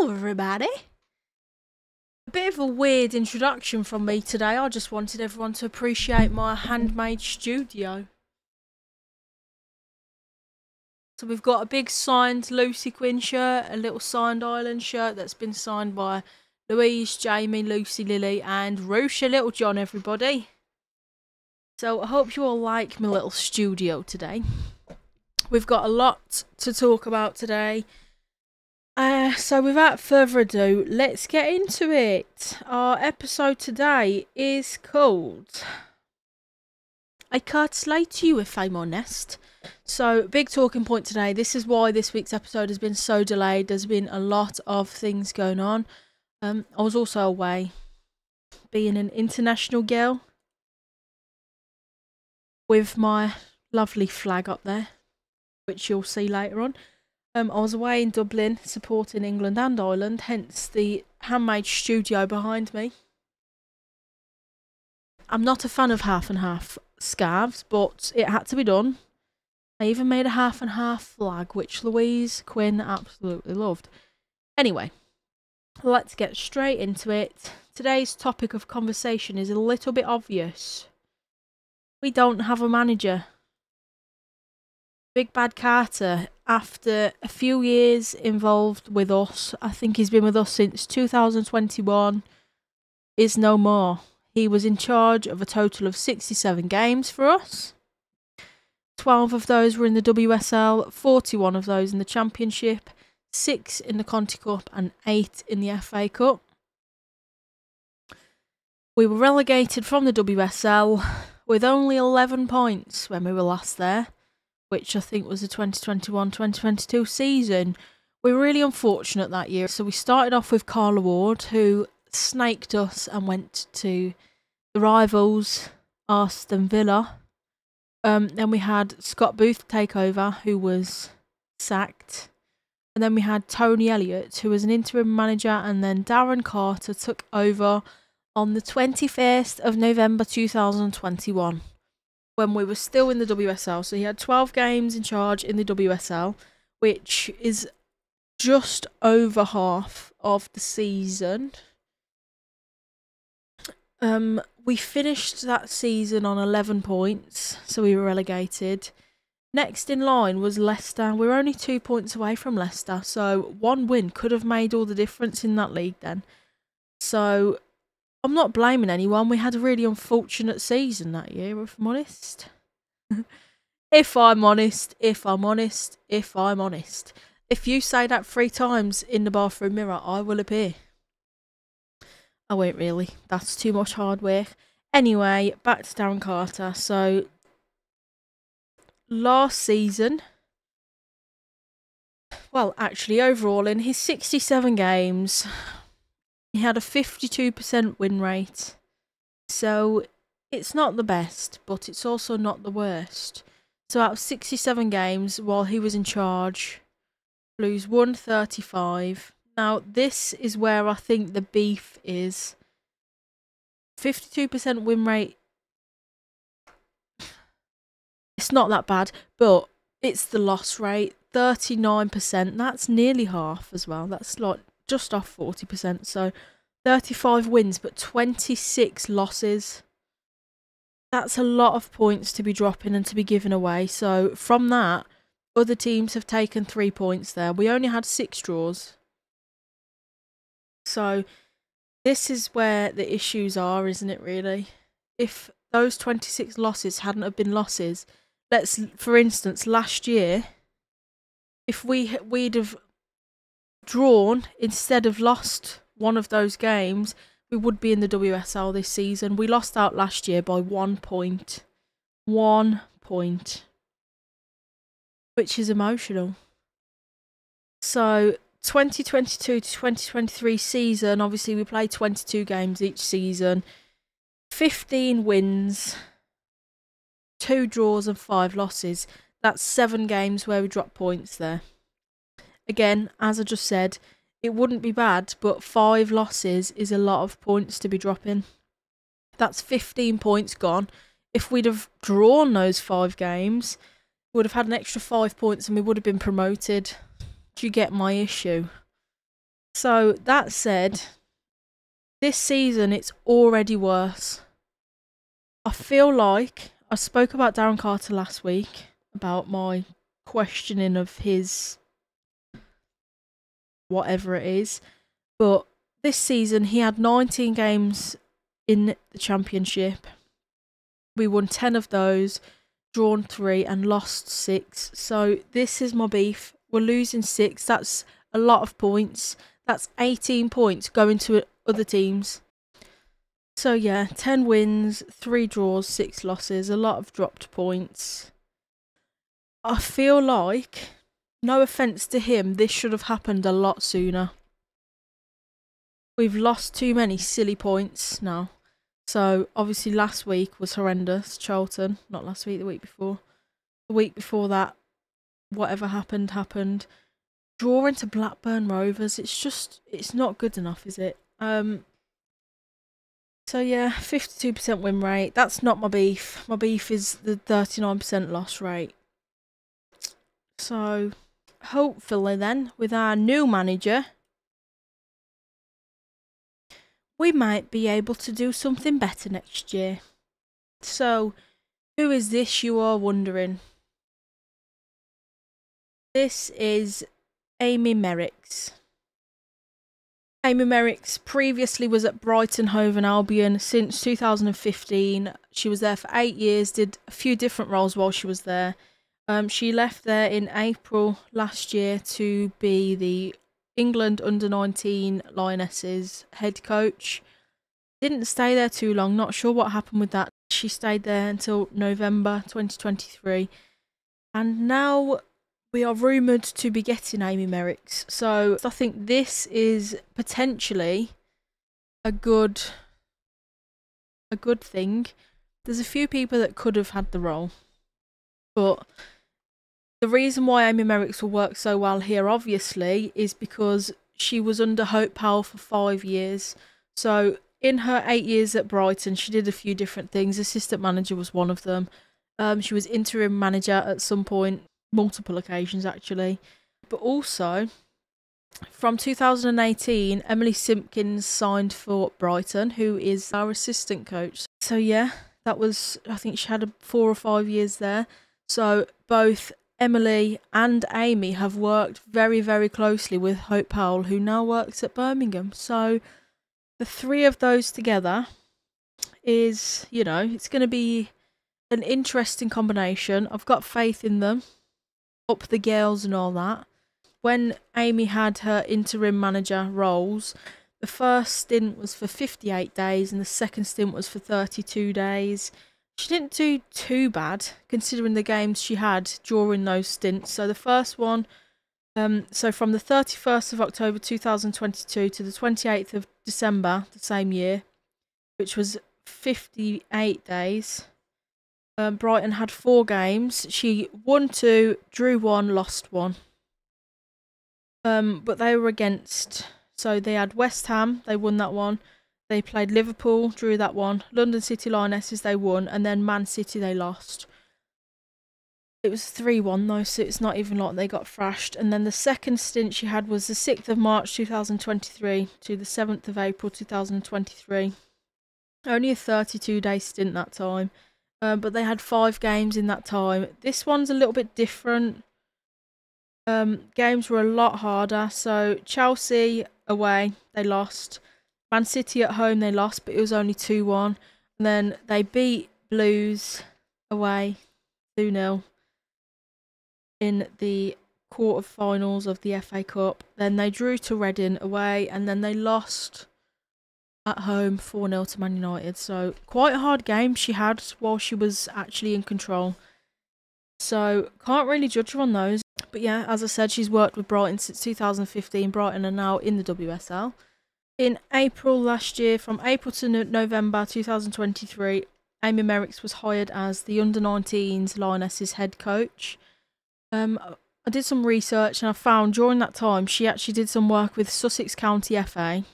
Hello, everybody. A bit of a weird introduction from me today. I just wanted everyone to appreciate my handmade studio. So we've got a big signed Lucy Quinn shirt, a little signed Ireland shirt that's been signed by Louise, Jamie, Lucy, Lily, and Ruesha Littlejohn, everybody. So I hope you all like my little studio today. We've got a lot to talk about today. Uh, so without further ado, let's get into it. Our episode today is called I Can't Slay to You If I'm Honest. So, big talking point today. This is why this week's episode has been so delayed. There's been a lot of things going on. Um, I was also away, being an international girl, with my lovely flag up there, which you'll see later on. Um, I was away in Dublin supporting England and Ireland, hence the handmade studio behind me. I'm not a fan of half and half scarves, but it had to be done. I even made a half and half flag, which Louise Quinn absolutely loved. Anyway, let's get straight into it. Today's topic of conversation is a little bit obvious. We don't have a manager. Big Bad Carter, after a few years involved with us, I think he's been with us since 2021, is no more. He was in charge of a total of 67 games for us. 12 of those were in the WSL, 41 of those in the Championship, 6 in the Conti Cup, and 8 in the FA Cup. We were relegated from the WSL with only 11 points when we were last there which I think was the 2021 2022 season. We were really unfortunate that year. So we started off with Carla Ward, who snaked us and went to the rivals, Aston Villa. Um, then we had Scott Booth take over, who was sacked. And then we had Tony Elliott, who was an interim manager, and then Darren Carter took over on the 21st of November 2021 when we were still in the WSL. So he had 12 games in charge in the WSL, which is just over half of the season. Um, we finished that season on 11 points, so we were relegated. Next in line was Leicester. We we're only two points away from Leicester, so one win could have made all the difference in that league then. So I'm not blaming anyone. We had a really unfortunate season that year, if I'm honest. if I'm honest, if I'm honest, if I'm honest. If you say that three times in the bathroom mirror, I will appear. I won't really. That's too much hard work. Anyway, back to Darren Carter. So, last season, well, actually, overall, in his 67 games, he had a 52% win rate. So it's not the best, but it's also not the worst. So out of 67 games while he was in charge, Blues won 35. Now, this is where I think the beef is. 52% win rate. It's not that bad, but it's the loss rate. 39%. That's nearly half as well. That's like just off 40%. So 35 wins, but 26 losses. That's a lot of points to be dropping and to be given away. So from that, other teams have taken three points there. We only had six draws. So this is where the issues are, isn't it, really? If those 26 losses hadn't have been losses, let's, for instance, last year, if we we'd have drawn instead of lost one of those games, we would be in the WSL this season. We lost out last year by one point. One point. Which is emotional. So, 2022 to 2023 season, obviously, we play 22 games each season, 15 wins, two draws, and five losses. That's seven games where we drop points there. Again, as I just said, it wouldn't be bad, but five losses is a lot of points to be dropping. That's 15 points gone. If we'd have drawn those five games, we would have had an extra five points and we would have been promoted. Do you get my issue? So that said, this season it's already worse. I feel like I spoke about Darren Carter last week about my questioning of his whatever it is. But this season he had 19 games in the championship. We won 10 of those, drawn 3 and lost 6. So this is my beef. We're losing 6. That's a lot of points. That's 18 points going to other teams. So yeah, 10 wins, 3 draws, 6 losses, a lot of dropped points. I feel like, no offence to him, this should have happened a lot sooner. We've lost too many silly points now. So obviously last week was horrendous, Charlton. Not last week, the week before. The week before that, whatever happened, happened. Drawing to Blackburn Rovers, it's just, it's not good enough, is it? Um, so yeah, 52% win rate. That's not my beef. My beef is the 39% loss rate. So hopefully then, with our new manager, we might be able to do something better next year. So, who is this you are wondering? This is Amy Merricks. Amy Merricks previously was at Brighton Hove and Albion since 2015. She was there for eight years, did a few different roles while she was there. Um, she left there in April last year to be the England under 19 Lionesses head coach. Didn't stay there too long, not sure what happened with that. She stayed there until November 2023. And now we are rumoured to be getting Amy Merricks. So I think this is potentially a good a good thing. There's a few people that could have had the role. But the reason why Amy Merricks will work so well here obviously is because she was under Hope Powell for five years. So in her eight years at Brighton, she did a few different things. Assistant manager was one of them. Um, she was interim manager at some point multiple occasions actually. But also, from 2018, Emily Simkins signed for Brighton, who is our assistant coach. So yeah, that was I think she had four or five years there. So both Emily and Amy have worked very very closely with Hope Powell, who now works at Birmingham. So the three of those together is, you know, it's going to be an interesting combination. I've got faith in them up the girls and all that. When Amy had her interim manager roles, the first stint was for 58 days and the second stint was for 32 days. She didn't do too bad considering the games she had during those stints. So the first one, um, so from the 31st of October 2022 to the 28th of December the same year, which was 58 days. Um, Brighton had four games. She won two, drew one, lost one. Um, but they were against. So they had West Ham. They won that one. They played Liverpool, drew that one. London City Lionesses they won, and then Man City they lost. It was three one though, so it's not even like they got thrashed. And then the second stint she had was the sixth of March two thousand twenty three to the seventh of April two thousand twenty three. Only a thirty two day stint that time. Um, but they had five games in that time. This one's a little bit different. Um, games were a lot harder. So Chelsea away, they lost. Man City at home, they lost, but it was only 2 1. And then they beat Blues away 2 0 in the quarterfinals of the FA Cup. Then they drew to Reading away, and then they lost at home 4 0 to Man United. So, quite a hard game she had while she was actually in control. So, can't really judge her on those. But yeah, as I said, she's worked with Brighton since 2015. Brighton are now in the WSL. In April last year, from April to November 2023, Amy Merricks was hired as the under 19s Lionesses head coach. Um, I did some research and I found during that time she actually did some work with Sussex County FA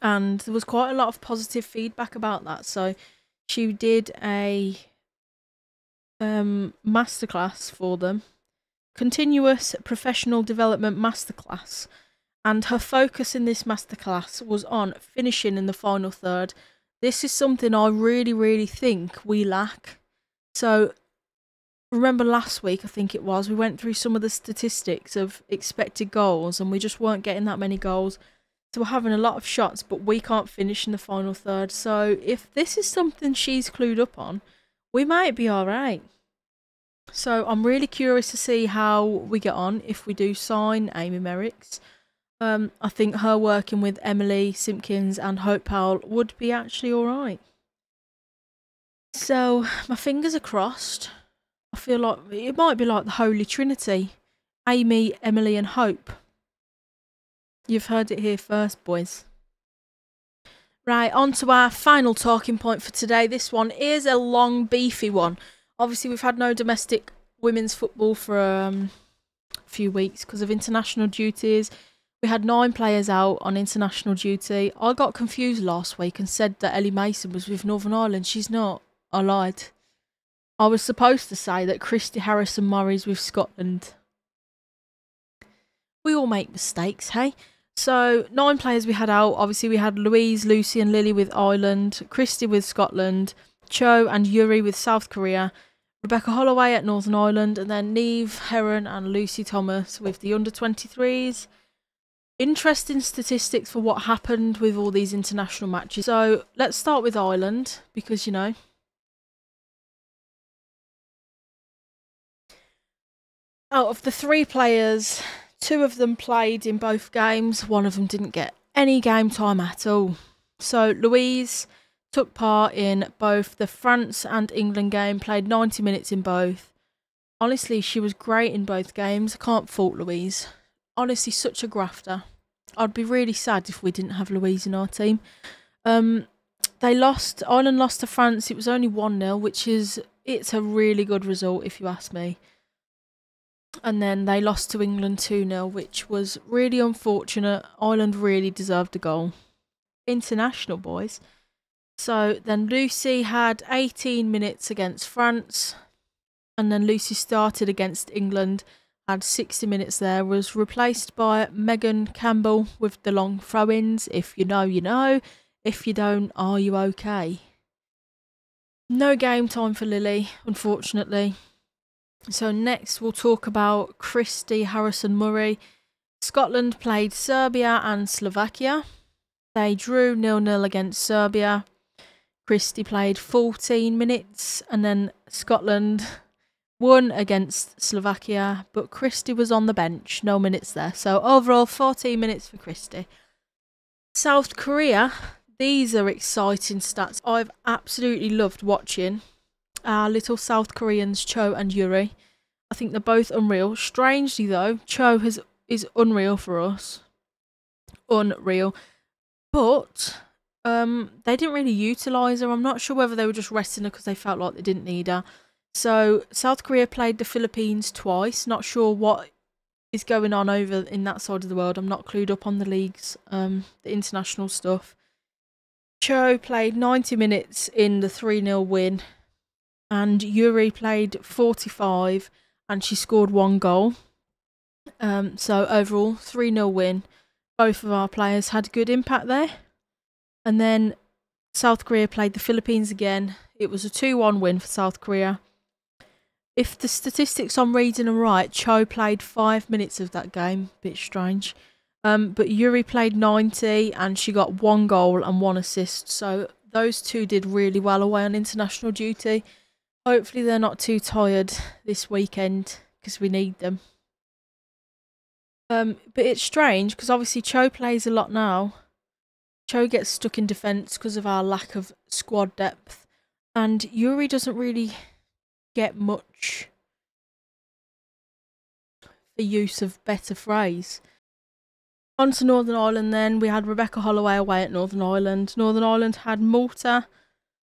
and there was quite a lot of positive feedback about that. So she did a um, masterclass for them, continuous professional development masterclass, and her focus in this masterclass was on finishing in the final third. This is something I really, really think we lack. So, remember last week, I think it was, we went through some of the statistics of expected goals and we just weren't getting that many goals. So, we're having a lot of shots, but we can't finish in the final third. So, if this is something she's clued up on, we might be alright. So, I'm really curious to see how we get on if we do sign Amy Merricks. Um, I think her working with Emily Simkins and Hope Powell would be actually alright. So, my fingers are crossed. I feel like it might be like the Holy Trinity Amy, Emily, and Hope. You've heard it here first, boys. Right, on to our final talking point for today. This one is a long, beefy one. Obviously, we've had no domestic women's football for um, a few weeks because of international duties we had nine players out on international duty. I got confused last week and said that Ellie Mason was with Northern Ireland. She's not. I lied. I was supposed to say that Christy Harrison Murray's with Scotland. We all make mistakes, hey? So, nine players we had out. Obviously, we had Louise, Lucy, and Lily with Ireland, Christy with Scotland, Cho and Yuri with South Korea, Rebecca Holloway at Northern Ireland, and then Neve, Herron, and Lucy Thomas with the under 23s interesting statistics for what happened with all these international matches. So let's start with Ireland because you know. Out of the three players, two of them played in both games, one of them didn't get any game time at all. So Louise took part in both the France and England game, played 90 minutes in both. Honestly, she was great in both games. I can't fault Louise honestly such a grafter. I'd be really sad if we didn't have Louise in our team. Um, they lost. Ireland lost to France. It was only one 0 which is it's a really good result if you ask me. And then they lost to England two 0 which was really unfortunate. Ireland really deserved a goal. International boys. So then Lucy had 18 minutes against France, and then Lucy started against England had 60 minutes there, was replaced by Megan Campbell with the long throw ins. If you know, you know. If you don't, are you okay? No game time for Lily, unfortunately. So, next we'll talk about Christy Harrison Murray. Scotland played Serbia and Slovakia. They drew nil nil against Serbia. Christy played 14 minutes, and then Scotland won against Slovakia, but Christy was on the bench, no minutes there. So overall, 14 minutes for Christy. South Korea, these are exciting stats. I've absolutely loved watching our little South Koreans, Cho and Yuri. I think they're both unreal. Strangely though, Cho has is unreal for us. Unreal. But um they didn't really utilise her. I'm not sure whether they were just resting her because they felt like they didn't need her. So South Korea played the Philippines twice. Not sure what is going on over in that side of the world. I'm not clued up on the leagues, um, the international stuff. Cho played 90 minutes in the 3 0 win, and Yuri played 45 and she scored one goal. Um, so overall, 3 0 win. Both of our players had good impact there. And then South Korea played the Philippines again. It was a 2 1 win for South Korea if the statistics I'm reading are right, Cho played five minutes of that game. Bit strange. Um, but Yuri played 90 and she got one goal and one assist. So those two did really well away on international duty. Hopefully they're not too tired this weekend because we need them. Um, but it's strange because obviously Cho plays a lot now. Cho gets stuck in defence because of our lack of squad depth. And Yuri doesn't really get much the use of better phrase. On to Northern Ireland then, we had Rebecca Holloway away at Northern Ireland. Northern Ireland had Malta,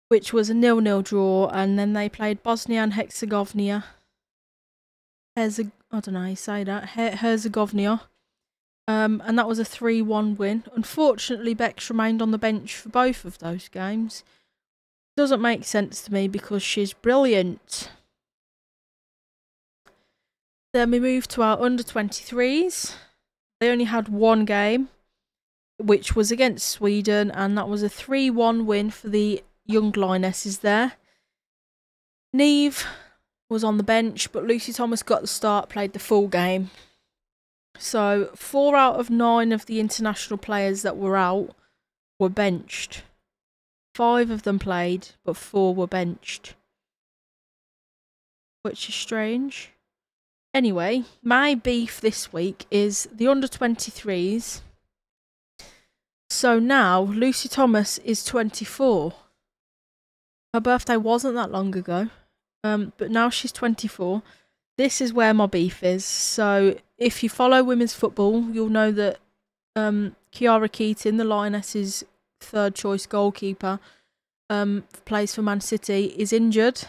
which was a nil-nil draw, and then they played Bosnia and Herzegovina. Herzeg I don't know how you say that. Her Herzegovina. Um, and that was a 3-1 win. Unfortunately, Bex remained on the bench for both of those games doesn't make sense to me because she's brilliant. Then we move to our under 23s. They only had one game, which was against Sweden, and that was a 3 1 win for the young Lionesses there. Neve was on the bench, but Lucy Thomas got the start, played the full game. So, four out of nine of the international players that were out were benched. Five of them played, but four were benched. Which is strange. Anyway, my beef this week is the under 23s. So now Lucy Thomas is 24. Her birthday wasn't that long ago. Um, but now she's 24. This is where my beef is. So if you follow women's football, you'll know that um, Khiara Keating, the Lioness's third choice goalkeeper, um, plays for Man City, is injured.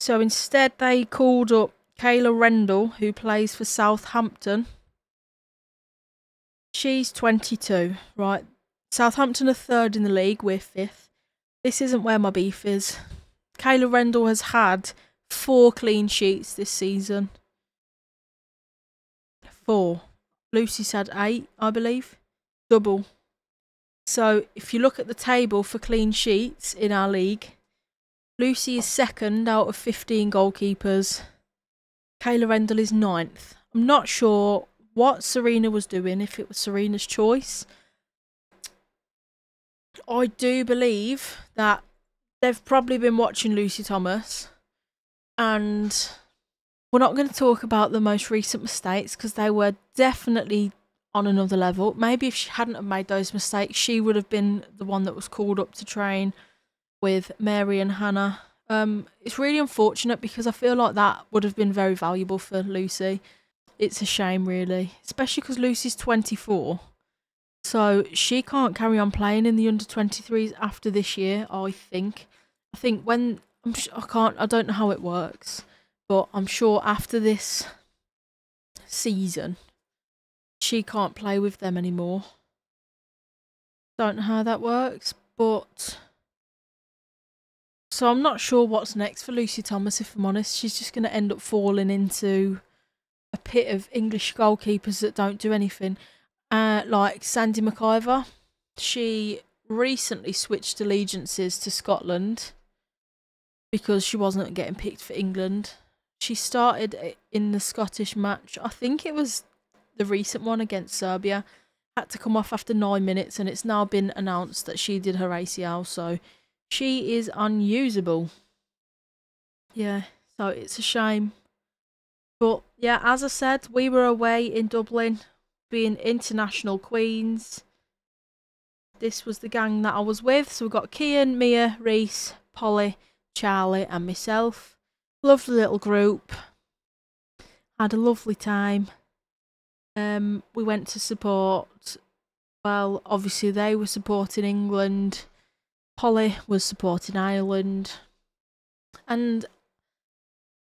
So instead, they called up Kayla Rendell, who plays for Southampton. She's 22, right? Southampton are third in the league, we're fifth. This isn't where my beef is. Kayla Rendell has had four clean sheets this season. Four. Lucy had eight, I believe. Double. So if you look at the table for clean sheets in our league, Lucy is second out of 15 goalkeepers. Kayla Rendell is ninth. I'm not sure what Sarina was doing, if it was Sarina's choice. I do believe that they've probably been watching Lucy Thomas, and we're not going to talk about the most recent mistakes because they were definitely on another level. Maybe if she hadn't have made those mistakes, she would have been the one that was called up to train with Mary and Hannah. Um, it's really unfortunate because I feel like that would have been very valuable for Lucy. It's a shame, really, especially because Lucy's 24. So she can't carry on playing in the under 23s after this year, I think. I think when I'm I can't I don't know how it works, but I'm sure after this season she can't play with them anymore. Don't know how that works, but so I'm not sure what's next for Lucy Thomas if I'm honest. She's just going to end up falling into a pit of English goalkeepers that don't do anything. Uh, like Sandy MacIver, she recently switched allegiances to Scotland because she wasn't getting picked for England. She started in the Scottish match. I think it was the recent one against Serbia. Had to come off after nine minutes, and it's now been announced that she did her ACL, so she is unusable. Yeah, so it's a shame. But yeah, as I said, we were away in Dublin being international queens. This was the gang that I was with. So we got Kian, Mia, Reese, Polly, Charlie, and myself. Lovely little group. Had a lovely time. Um, we went to support. Well, obviously they were supporting England. Polly was supporting Ireland. And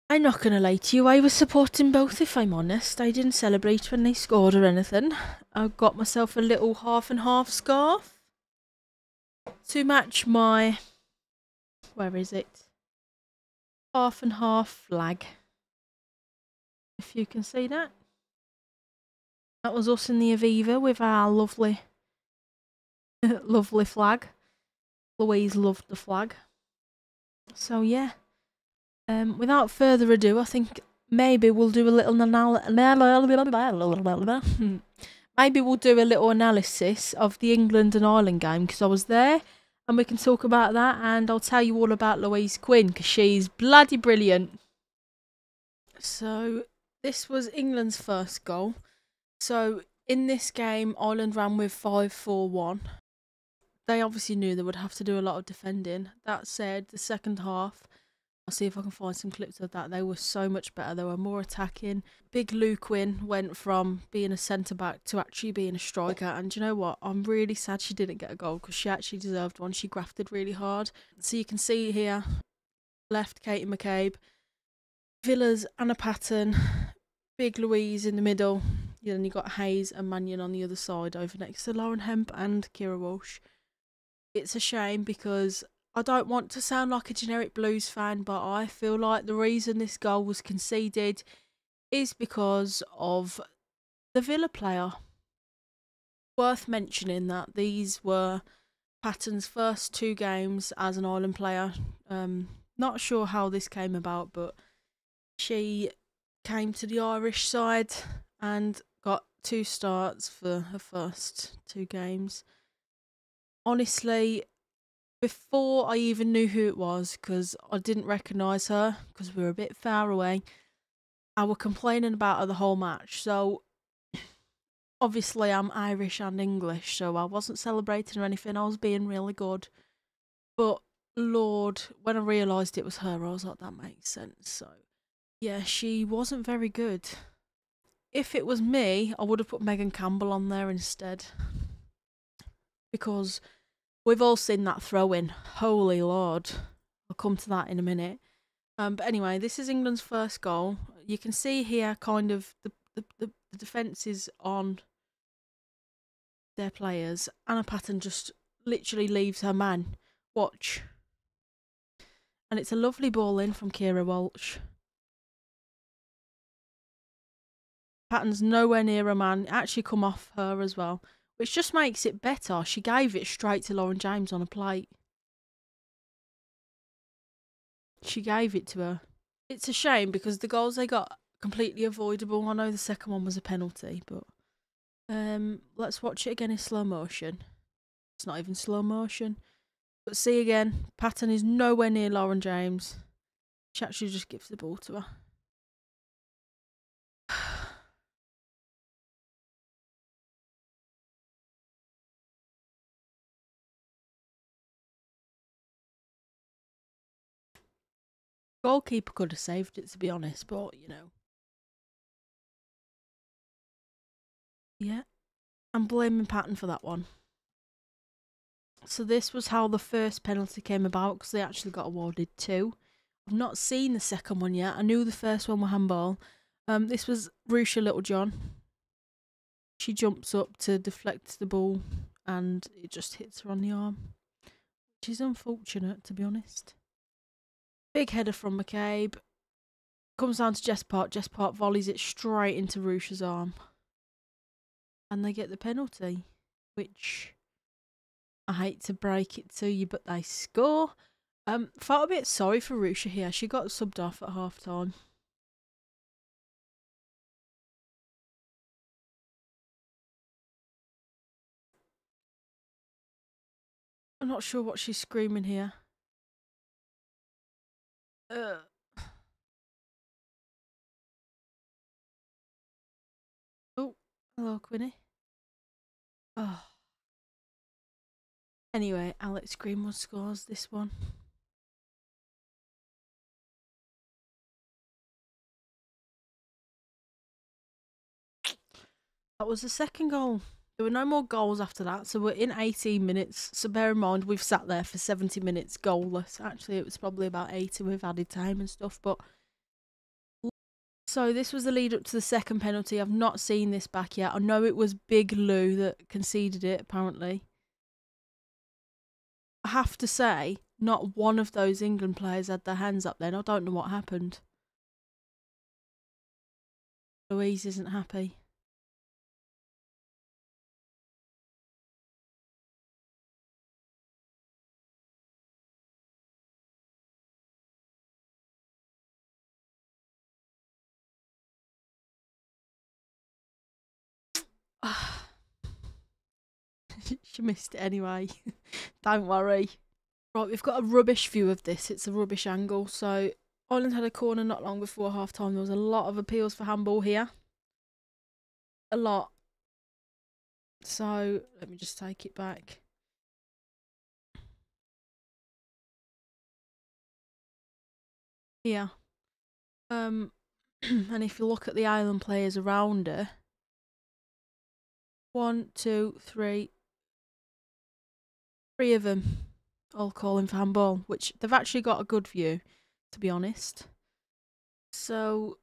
I'm not going to lie to you, I was supporting both if I'm honest. I didn't celebrate when they scored or anything. I got myself a little half and half scarf to match my. Where is it? Half and half flag. If you can see that. That was us in the Aviva with our lovely, lovely flag. Louise loved the flag. So yeah. Um, without further ado, I think maybe we'll do a little analysis. maybe we'll do a little analysis of the England and Ireland game because I was there, and we can talk about that. And I'll tell you all about Louise Quinn because she's bloody brilliant. So this was England's first goal. So in this game, Ireland ran with five four one. They obviously knew they would have to do a lot of defending. That said, the second half I'll see if I can find some clips of that. They were so much better. They were more attacking. Big Lou Quinn went from being a centre back to actually being a striker. And you know what? I'm really sad she didn't get a goal because she actually deserved one. She grafted really hard. So you can see here, left Katie McCabe, Villas, Anna Patten, Big Louise in the middle. Then you got Hayes and Mannion on the other side over next to Lauren Hemp and Keira Walsh. It's a shame because I don't want to sound like a generic Blues fan, but I feel like the reason this goal was conceded is because of the Villa player. Worth mentioning that these were Patten's first two games as an Ireland player. Um, not sure how this came about, but she came to the Irish side and got two starts for her first two games. Honestly, before I even knew who it was, because I didn't recognise her because we were a bit far away, I were complaining about her the whole match. So obviously I'm Irish and English, so I wasn't celebrating or anything. I was being really good. But Lord, when I realised it was her, I was like, that makes sense. So yeah, she wasn't very good. If it was me, I would have put Megan Campbell on there instead. Because we've all seen that throw in. Holy Lord. I'll come to that in a minute. Um, but anyway, this is England's first goal. You can see here kind of the, the, the, the defence is on their players. Anna Patten just literally leaves her man. Watch. And it's a lovely ball in from Keira Walsh. Patten's nowhere near a man. It actually come off her as well. Which just makes it better. She gave it straight to Lauren James on a plate. She gave it to her. It's a shame because the goals they got completely avoidable. I know the second one was a penalty, but um, let's watch it again in slow motion. It's not even slow motion. But see again, Patton is nowhere near Lauren James. She actually just gives the ball to her. Goalkeeper could have saved it, to be honest, but you know. Yeah, I'm blaming Patten for that one. So this was how the first penalty came about because they actually got awarded two. I've not seen the second one yet. I knew the first one was handball. Um, this was Ruesha Littlejohn. She jumps up to deflect the ball and it just hits her on the arm, which is unfortunate to be honest. Big header from McCabe. Comes down to Jess Park. Jess Park volleys it straight into Ruesha's arm. And they get the penalty, which I hate to break it to you, but they score. Um, felt a bit sorry for Ruesha here. She got subbed off at half time. I'm not sure what she's screaming here. Oh, hello, Quinny. Oh. Anyway, Alex Greenwood scores this one. That was the second goal. There were no more goals after that, so we're in 18 minutes. So bear in mind, we've sat there for 70 minutes goalless. Actually, it was probably about 80 with added time and stuff, but... So this was the lead up to the second penalty. I've not seen this back yet. I know it was Big Lou that conceded it, apparently. I have to say, not one of those England players had their hands up then. I don't know what happened. Louise isn't happy. She missed it anyway. Don't worry. Right, we've got a rubbish view of this. It's a rubbish angle. So Ireland had a corner not long before half time. There was a lot of appeals for handball here. A lot. So let me just take it back. Yeah. Um and if you look at the Ireland players around her, one, two, three, three of them all calling for handball, which they've actually got a good view, to be honest. So,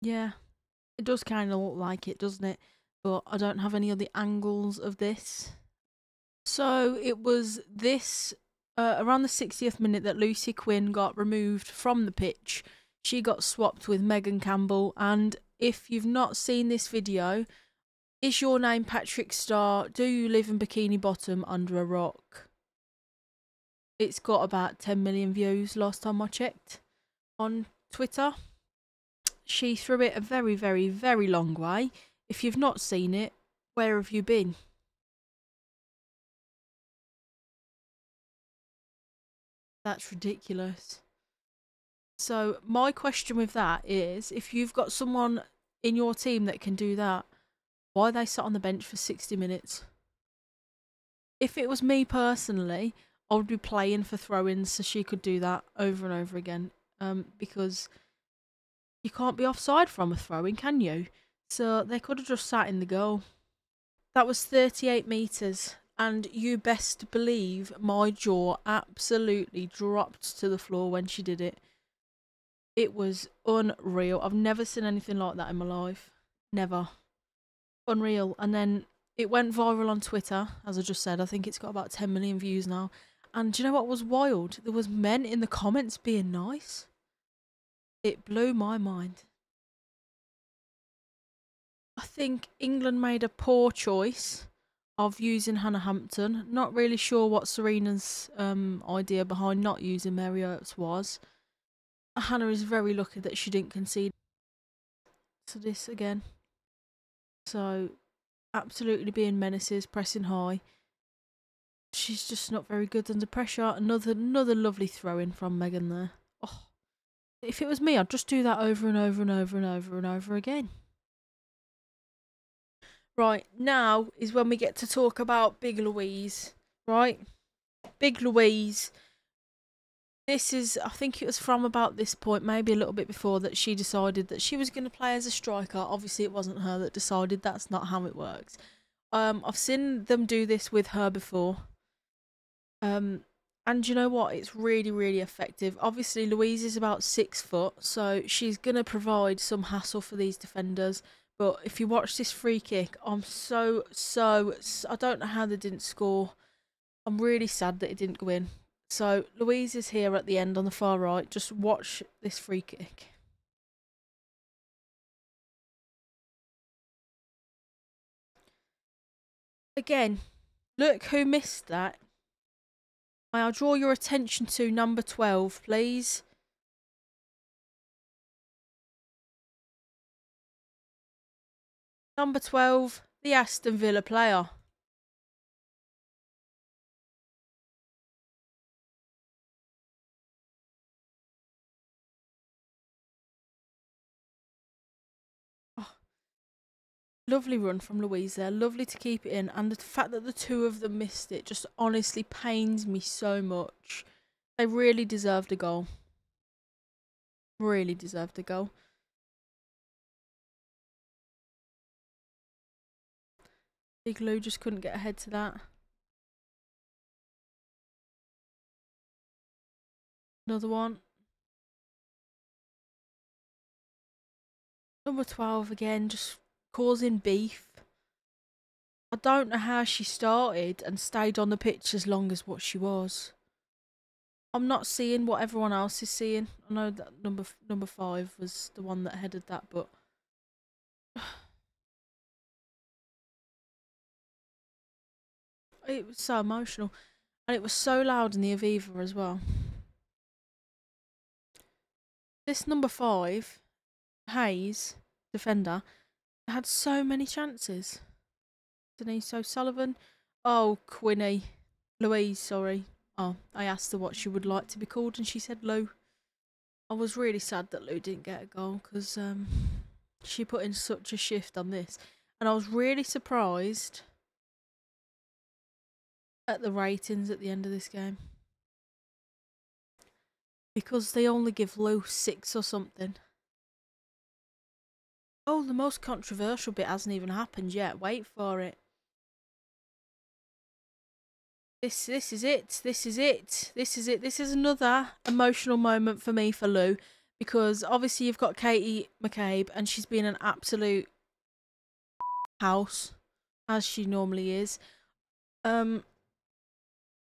yeah, it does kind of look like it, doesn't it? But I don't have any other angles of this. So it was this uh, around the 60th minute that Lucy Quinn got removed from the pitch she got swapped with Megan Campbell. And if you've not seen this video, is your name Patrick Star? Do you live in Bikini Bottom under a rock? It's got about 10 million views last time I checked on Twitter. She threw it a very, very, very long way. If you've not seen it, where have you been? That's ridiculous. So, my question with that is if you've got someone in your team that can do that, why they sat on the bench for 60 minutes? If it was me personally, I would be playing for throw ins so she could do that over and over again. Um, because you can't be offside from a throw in, can you? So they could have just sat in the goal. That was 38 metres, and you best believe my jaw absolutely dropped to the floor when she did it. It was unreal. I've never seen anything like that in my life. Never. Unreal. And then it went viral on Twitter, as I just said. I think it's got about 10 million views now. And do you know what was wild? There was men in the comments being nice. It blew my mind. I think England made a poor choice of using Hannah Hampton. Not really sure what Sarina's um, idea behind not using Mary Earps was. Hannah is very lucky that she didn't concede to this again. So, absolutely being menaces, pressing high. She's just not very good under pressure. Another another lovely throw in from Megan there. Oh, if it was me, I'd just do that over and over and over and over and over again. Right, now is when we get to talk about Big Louise, right? Big Louise. This is, I think it was from about this point, maybe a little bit before, that she decided that she was going to play as a striker. Obviously, it wasn't her that decided. That's not how it works. Um, I've seen them do this with her before. Um, and you know what? It's really, really effective. Obviously, Louise is about six foot, so she's going to provide some hassle for these defenders. But if you watch this free kick, I'm so, so, I don't know how they didn't score. I'm really sad that it didn't go in. So Louise is here at the end on the far right. Just watch this free kick. Again, look who missed that. I'll draw your attention to number 12, please. Number 12, the Aston Villa player. Lovely run from there. Lovely to keep it in. And the fact that the two of them missed it just honestly pains me so much. They really deserved a goal. Really deserved a goal. Big Lou just couldn't get ahead to that. Another one. Number 12 again, just causing beef. I don't know how she started and stayed on the pitch as long as what she was. I'm not seeing what everyone else is seeing. I know that number number five was the one that headed that, but It was so emotional. And it was so loud in the Aviva as well. This number five, Hayes, defender, had so many chances. Denise O'Sullivan. Oh, Quinny. Louise, sorry. Oh, I asked her what she would like to be called and she said Lou. I was really sad that Lou didn't get a goal because um, she put in such a shift on this. And I was really surprised at the ratings at the end of this game. Because they only give Lou six or something. Oh, the most controversial bit hasn't even happened yet. Wait for it. This this is it. This is it. This is it. This is another emotional moment for me for Lou because obviously you've got Katie McCabe and she's been an absolute house as she normally is. Um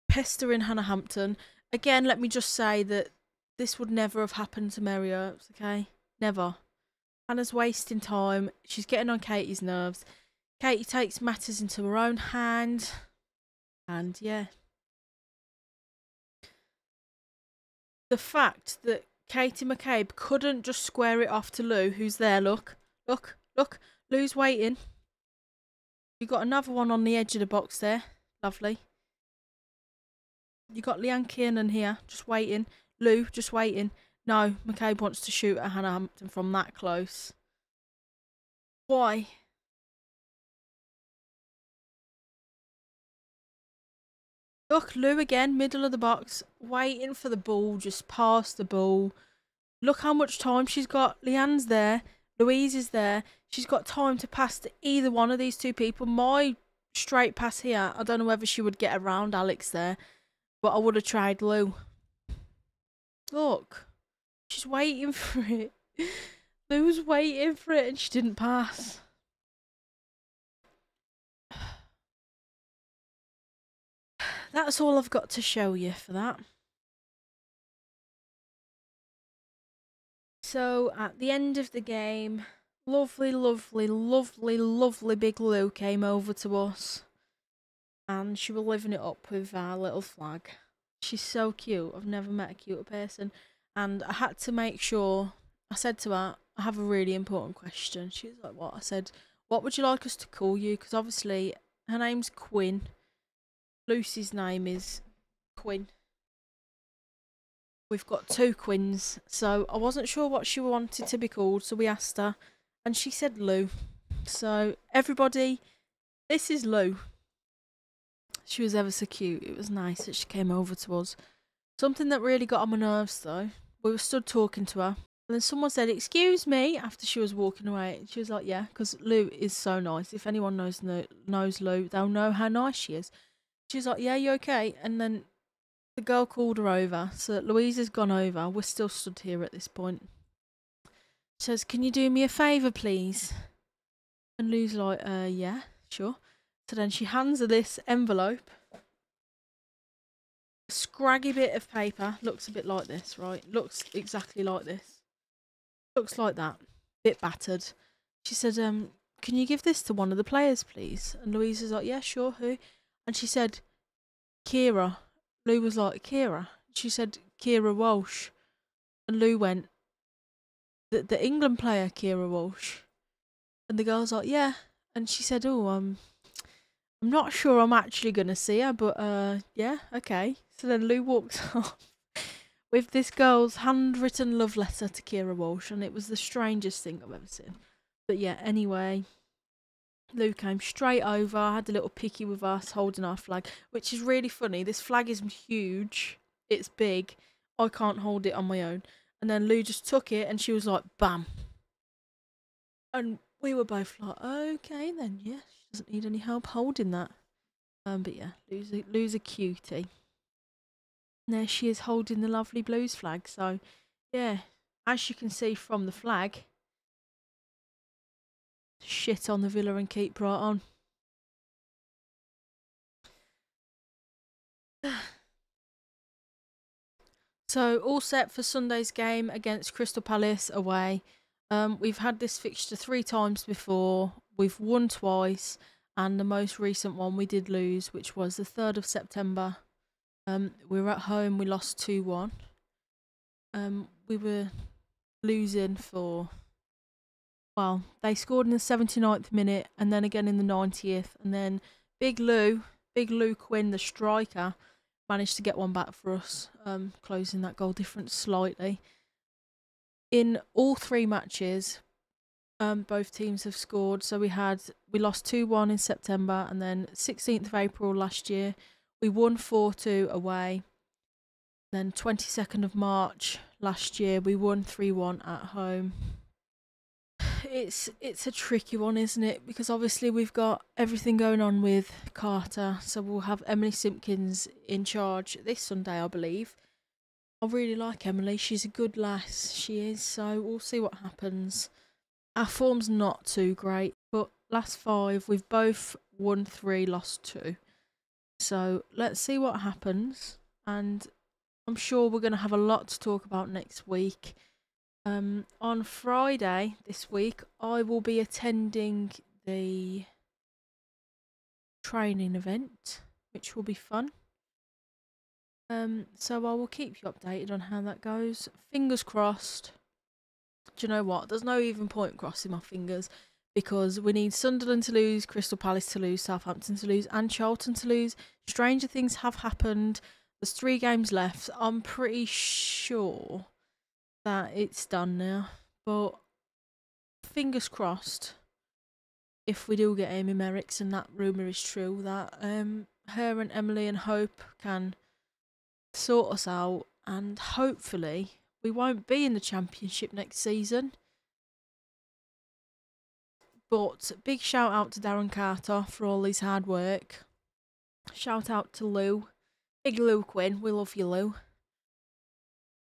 pestering Hannah Hampton. Again, let me just say that this would never have happened to Mary Earps, okay? Never. Hannah's wasting time. She's getting on Katie's nerves. Katie takes matters into her own hand. And yeah. The fact that Katie McCabe couldn't just square it off to Lou, who's there, look, look, look, Lou's waiting. You got another one on the edge of the box there. Lovely. You got Leanne Kiernan here, just waiting. Lou, just waiting. No, McCabe wants to shoot at Hannah Hampton from that close. Why? Look, Lou again, middle of the box, waiting for the ball, just past the ball. Look how much time she's got. Leanne's there. Louise is there. She's got time to pass to either one of these two people. My straight pass here, I don't know whether she would get around Alex there, but I would have tried Lou. Look, she's waiting for it. Lou's waiting for it and she didn't pass. That's all I've got to show you for that. So at the end of the game, lovely, lovely, lovely, lovely big Lou came over to us. And she was living it up with our little flag. She's so cute. I've never met a cuter person. And I had to make sure, I said to her, I have a really important question. She was like, what? I said, what would you like us to call you? Because obviously her name's Quinn. Lucy's name is Quinn. We've got two Quinns, so I wasn't sure what she wanted to be called, so we asked her, and she said Lou. So everybody, this is Lou. She was ever so cute. It was nice that she came over to us. Something that really got on my nerves, though, we were stood talking to her, and then someone said, "Excuse me," after she was walking away. She was like, "Yeah," because Lou is so nice. If anyone knows knows Lou, they'll know how nice she is. She's like, "Yeah, you okay?" And then the girl called her over, so Louise has gone over. We're still stood here at this point. She says, "Can you do me a favour, please?" And Lou's like, "Uh, yeah, sure." So then she hands her this envelope. Scraggy bit of paper. Looks a bit like this, right? Looks exactly like this. Looks like that. Bit battered. She said, um, can you give this to one of the players, please? And Louise was like, yeah, sure, who? And she said, Keira. Lou was like, Keira? She said, Keira Walsh. And Lou went, the, the England player, Keira Walsh. And the girl's like, yeah. And she said, oh, um, I'm not sure I'm actually going to see her, but uh, yeah, okay. So then Lou walks off with this girl's handwritten love letter to Keira Walsh, and it was the strangest thing I've ever seen. But yeah, anyway, Lou came straight over, had a little picky with us, holding our flag, which is really funny. This flag is huge, it's big. I can't hold it on my own. And then Lou just took it, and she was like, bam. And we were both like, okay, then, yeah, she doesn't need any help holding that. Um, but yeah, Lou's a, Lou's a cutie. And there she is holding the lovely blues flag. So, yeah, as you can see from the flag, shit on the villa and keep right on. So all set for Sunday's game against Crystal Palace away. Um, we've had this fixture three times before. We've won twice, and the most recent one we did lose, which was the third of September. Um, we were at home. We lost two one. Um, we were losing for well, they scored in the 79th minute and then again in the 90th. And then Big Lou, Big Lou Quinn, the striker, managed to get one back for us, um, closing that goal difference slightly. In all three matches, um, both teams have scored. So we had we lost two one in September, and then 16th of April last year we won four two away. Then 22nd of March last year we won three one at home it's it's a tricky one, isn't it? Because obviously we've got everything going on with Carter, so we'll have Emily Simkins in charge this Sunday, I believe. I really like Emily. She's a good lass. She is. So we'll see what happens. Our form's not too great, but last five we've both won three, lost two. So let's see what happens. And I'm sure we're going to have a lot to talk about next week. Um, on Friday this week, I will be attending the training event, which will be fun. Um, so I will keep you updated on how that goes. Fingers crossed. Do you know what? There's no even point crossing my fingers because we need Sunderland to lose, Crystal Palace to lose, Southampton to lose, and Charlton to lose. Stranger things have happened. There's three games left. I'm pretty sure that it's done now. But fingers crossed if we do get Amy Merricks and that rumour is true, that um her and Emily and Hope can sort us out and hopefully we won't be in the championship next season. But big shout out to Darren Carter for all his hard work. Shout out to Lou. Big Lou Quinn. We love you, Lou.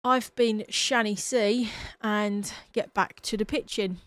I've been Shani C and get back to the Pitchen.